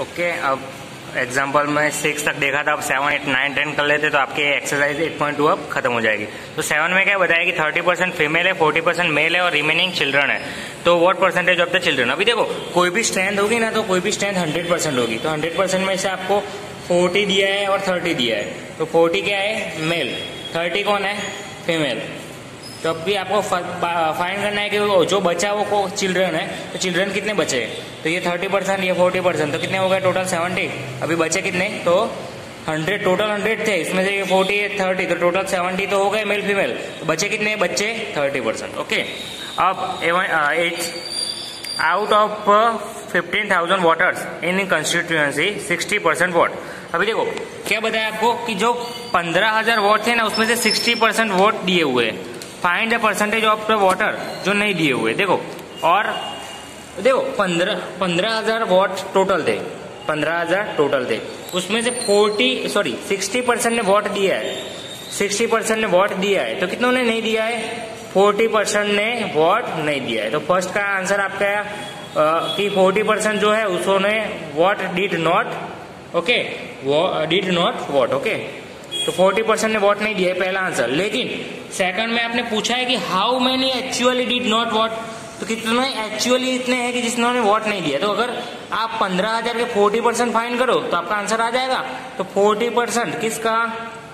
Okay, अब example में six तक देखा था, अब सेवन एट नाइन टेन कर लेते तो आपकी एक्सरसाइज एट पॉइंट टू अब खत्म हो जाएगी। तो सेवन में क्या बताया कि थर्टी परसेंट फीमेल है फोर्टी परसेंट मेल है और रिमेनिंग चिल्ड्रन है। तो what percentage of the children अभी देखो, कोई भी स्ट्रेंथ होगी ना तो कोई भी स्ट्रेंथ हंड्रेड परसेंट होगी। तो हंड्रेड परसेंट में से आपको फोर्टी दिया है और थर्टी दिया है। तो फोर्टी क्या है? मेल थर्टी कौन है? फीमेल तो अब भी आपको फाइंड करना है कि जो बचा वो को चिल्ड्रन है तो चिल्ड्रन कितने बचे तो ये थर्टी परसेंट ये फोर्टी परसेंट तो कितने हो गए टोटल सेवेंटी अभी बचे कितने? तो हंड्रेड टोटल हंड्रेड थे, इसमें से ये फोर्टी थर्टी तो टोटल सेवेंटी तो हो गए मेल फीमेल तो बचे कितने? बच्चे थर्टी परसेंट ओके अब eight out of fifteen thousand voters in constituency sixty percent vote अभी देखो, क्या बताया आपको कि जो पंद्रह हज़ार वोट थे ना, उसमें से सिक्सटी परसेंट वोट दिए हुए find the percentage of the voter जो नहीं दिए हुए। देखो और देखो पंद्रह पंद्रह हज़ार वॉट टोटल थे पंद्रह हज़ार टोटल थे उसमें से फोर्टी सॉरी सिक्सटी परसेंट ने वोट दिया है। सिक्सटी परसेंट ने वोट दिया है। तो कितनों ने नहीं दिया है? फोर्टी परसेंट ने वोट नहीं दिया है। तो फ़र्स्ट का आंसर आपका आ, कि फोर्टी परसेंट जो है उसने what did not okay did not what okay तो 40 परसेंट ने वोट नहीं दिया पहला आंसर लेकिन सेकंड में आपने पूछा है कि how many actually did not vote तो कितने एक्चुअली इतने हैं कि जिसने वोट नहीं दिया? तो अगर आप पंद्रह हज़ार के फोर्टी परसेंट फाइन करो तो आपका आंसर आ जाएगा। तो फोर्टी परसेंट किसका?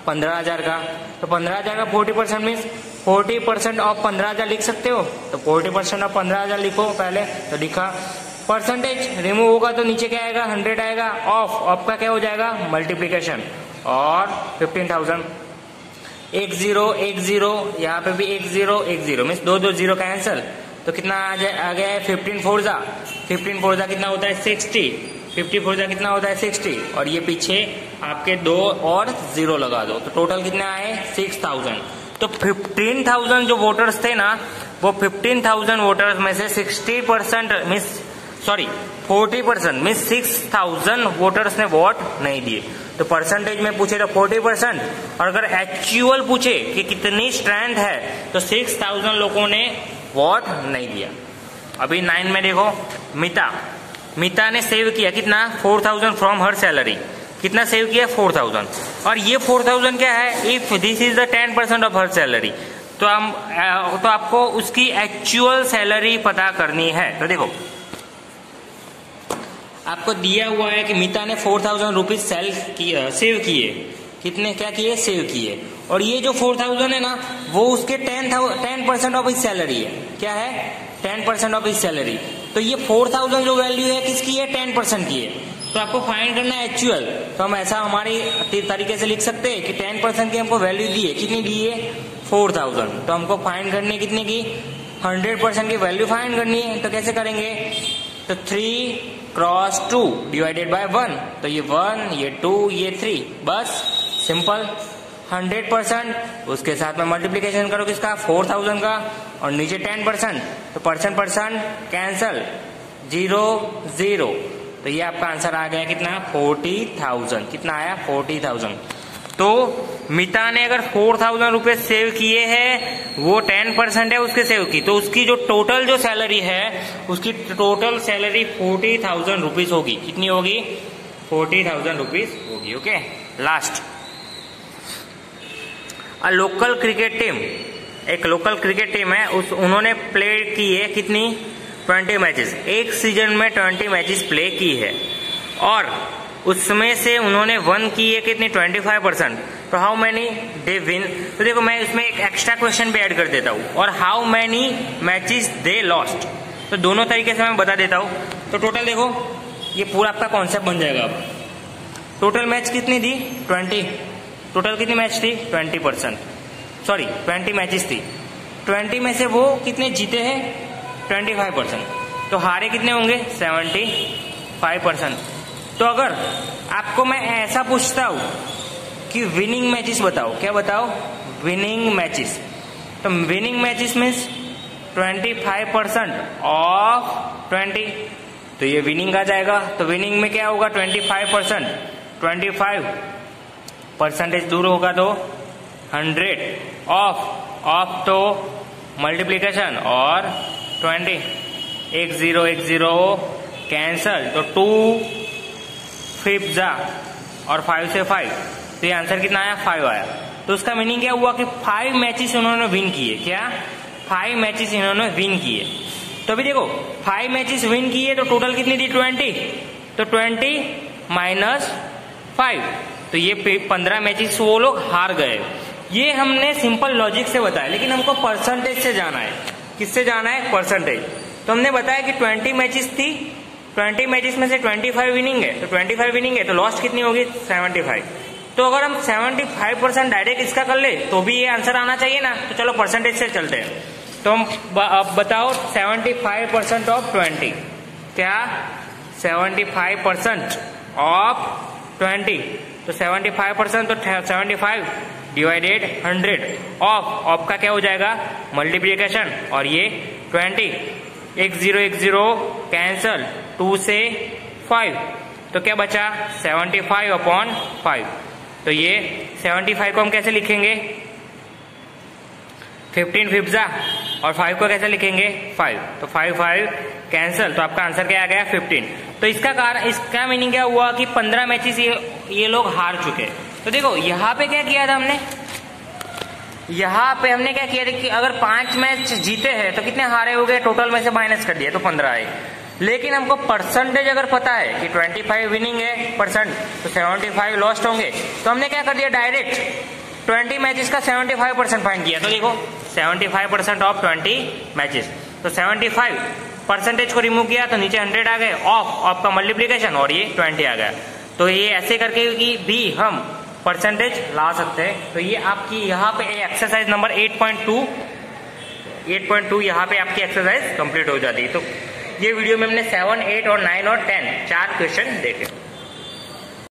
पंद्रह हज़ार का। तो पंद्रह हज़ार का forty percent mean forty percent of पंद्रह हज़ार लिख सकते हो। तो फोर्टी परसेंट ऑफ़ पंद्रह हज़ार लिखो पहले तो लिखा। परसेंटेज रिमूव होगा तो नीचे क्या आएगा? हंड्रेड आएगा। ऑफ़ ऑफ़ का क्या हो जाएगा? मल्टीप्लीकेशन और फिफ्टीन थाउज़ेंड एक ज़ीरो एक ज़ीरो यहाँ पे भी एक ज़ीरो एक ज़ीरो। मीन दो दो ज़ीरो कैंसल तो कितना आ, आ गया है फिफ्टीन फोर जा फिफ्टीन फोर जा कितना होता है? सिक्सटी फिफ्टी फोर जा कितना होता है? सिक्सटी और ये पीछे आपके दो और ज़ीरो लगा दो। तो टोटल कितना आए? सिक्स थाउज़ेंड तो फिफ्टीन थाउज़ेंड जो वोटर्स थे ना वो फिफ्टीन थाउज़ेंड वोटर्स में से sixty percent miss sorry forty percent mean six thousand voters ने वोट नहीं दिए। तो परसेंटेज में पूछे तो फोर्टी परसेंट और अगर एक्चुअल पूछे कि कितनी स्ट्रेंथ है तो सिक्स थाउज़ेंड लोगों ने वोट नहीं दिया। अभी नाइन में देखो, मिता। मिता ने सेव किया कितना? Four thousand from her salary कितना सेव किया? फोर थाउज़ेंड और ये फोर थाउज़ेंड क्या है? If this is the ten percent of her salary तो हम तो आपको उसकी एक्चुअल सैलरी पता करनी है। तो देखो आपको दिया हुआ है कि मिता ने फोर थाउज़ेंड रुपीज़ सेल किया सेव किए। कितने, क्या किए? सेव किए। और ये जो फोर थाउज़ेंड है ना, वो उसके टेन टेन परसेंट ऑफ़ इस सैलरी है। क्या है? टेन परसेंट ऑफ़ इस सैलरी तो ये फोर थाउज़ेंड जो वैल्यू है, किसकी है? टेन परसेंट की है। तो आपको फाइंड करना है एक्चुअल तो हम ऐसा हमारी तरीके से लिख सकते हैं कि टेन परसेंट की हमको वैल्यू दी है। कितनी दी है? Four thousand. तो हमको फाइंड करनी है कितने की? हंड्रेड परसेंट की वैल्यू फाइंड करनी है। तो कैसे करेंगे? तो three cross two divided by one तो ये वन ये टू ये थ्री बस सिंपल हंड्रेड परसेंट उसके साथ में मल्टीप्लीकेशन करो किसका? फोर थाउज़ेंड का. और नीचे टेन परसेंट तो percent percent cancel zero zero तो ये आपका आंसर आ गया कितना? फोर्टी थाउज़ेंड कितना आया? फोर्टी थाउज़ेंड तो मिता ने अगर फोर थाउज़ेंड रुपए सेव किए हैं, वो टेन परसेंट है उसके सेव की। तो उसकी जो टोटल जो सैलरी है, उसकी total salary forty thousand rupees होगी। कितनी होगी? फोर्टी थाउज़ेंड रुपीज़ होगी okay last a local cricket team एक लोकल क्रिकेट टीम है, उस, उन्होंने प्ले की है कितनी? ट्वेंटी मैचेस एक सीज़न में ट्वेंटी मैचेस प्ले की है। और उसमें से उन्होंने वन की है कितनी? ट्वेंटी फाइव परसेंट तो हाउ मैनी दे विन तो देखो, मैं इसमें एक एक्स्ट्रा क्वेश्चन भी ऐड कर देता हूँ। और how many matches they lost तो दोनों तरीके से मैं बता देता हूँ। तो टोटल देखो, ये पूरा आपका कॉन्सेप्ट बन जाएगा अब। टोटल मैच कितनी थी? ट्वेंटी टोटल कितनी मैच थी? Twenty percent sorry twenty matches थी। ट्वेंटी में से वो कितने जीते हैं? ट्वेंटी फाइव परसेंट तो हारे कितने होंगे? सेवेंटी फाइव परसेंट तो अगर आपको मैं ऐसा पूछता हूँ कि विनिंग मैचेस बताओ, क्या बताओ? विनिंग मैचेस तो winning matches means 25 percent of 20 तो ये विनिंग आ जाएगा। तो विनिंग में क्या होगा? 25 परसेंट ट्वेंटी परसेंटेज दूर होगा तो 100 ऑफ़ ऑफ़ तो मल्टीप्लीकेशन और 20 एक ज़ीरो एक ज़ीरो कैंसल तो टू फिफ्जा और फाइव से फाइव तो ये आंसर कितना आया? फाइव आया। तो उसका मीनिंग क्या हुआ कि फाइव मैचेस इन्होंने विन किए, क्या? फाइव मैचेस इन्होंने विन किए। तो अभी देखो फाइव मैचेस विन किए तो टोटल कितनी थी? ट्वेंटी तो ट्वेंटी माइनस फाइव तो ये पंद्रह मैचेस वो लोग हार गए। ये हमने सिंपल लॉजिक से बताया, लेकिन हमको परसेंटेज से जाना है। किससे जाना है? परसेंटेज तो हमने बताया कि ट्वेंटी मैचेस थी ट्वेंटी मैचेस में से ट्वेंटी फाइव विनिंग है। तो ट्वेंटी फाइव विनिंग है तो लॉस्ट कितनी होगी? Seventy five. तो अगर हम सेवेंटी फाइव परसेंट डायरेक्ट इसका कर ले तो भी ये आंसर आना चाहिए ना। तो चलो परसेंटेज से चलते हैं। तो हम अब बताओ seventy five percent of twenty. क्या? Seventy five percent of twenty. तो सेवेंटी फाइव परसेंट तो seventy five divided hundred of of का क्या हो जाएगा? मल्टीप्लीकेशन और ये ट्वेंटी। एक ज़ीरो एक ज़ीरो कैंसल टू से फाइव तो क्या बचा? सेवेंटी फाइव अपॉन फाइव तो ये सेवेंटी फाइव को हम कैसे लिखेंगे? फिफ्टीन फिफ्जा और फाइव को कैसे लिखेंगे? फाइव तो फाइव फाइव कैंसल तो आपका आंसर क्या आ गया? फिफ्टीन तो इसका कारण इसका मीनिंग क्या हुआ कि पंद्रह मैचेस ये ये लोग हार चुके तो देखो, यहाँ पे क्या किया था हमने? यहाँ पे हमने क्या किया कि अगर पाँच मैच जीते हैं तो कितने हारे हो गए? टोटल में से माइनस कर दिया तो पंद्रह आए। लेकिन हमको परसेंटेज अगर पता है कि 25 विनिंग है परसेंट तो 75 लॉस्ट होंगे। तो हमने क्या कर दिया? डायरेक्ट 20 मैचेस का 75 परसेंट फाइन किया। तो देखो 75 परसेंट ऑफ़ 20 मैचेस तो 75 परसेंटेज को रिमूव किया तो नीचे 100 आ गए। ऑफ़ ऑफ़ का मल्टीप्लीकेशन और ये 20 आ गया। तो ये ऐसे करके कि भी हम परसेंटेज ला सकते हैं। तो ये आपकी यहाँ पे एक्सरसाइज नंबर 8.2 8.2 यहाँ पे आपकी एक्सरसाइज कंप्लीट हो जाती है। तो ये वीडियो में हमने सेवन एट और नाइन और टेन चार क्वेश्चन देखे।